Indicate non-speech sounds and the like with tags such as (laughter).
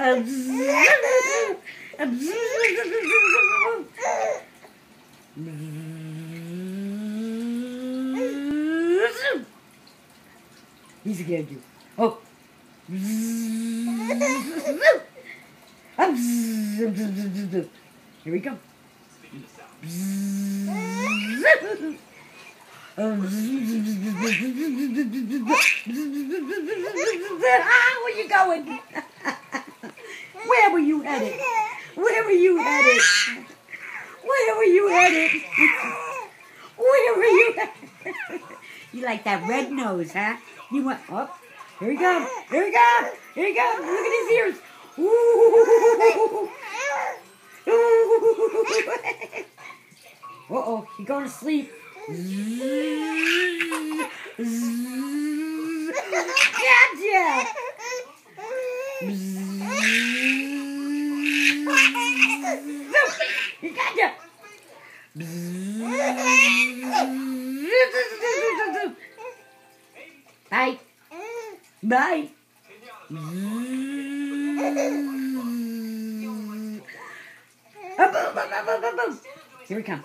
He's scared you. Oh. Here we go. Where you going? You headed? Where were you headed? Where were you headed? Where were you headed? (laughs) You like that red nose, huh? You went up. Here we go. Here we go. Here we go. Look at his ears. Ooh. (laughs) Uh oh, he going to sleep. Gotcha! He gotcha! Bye. Bye. Here we come.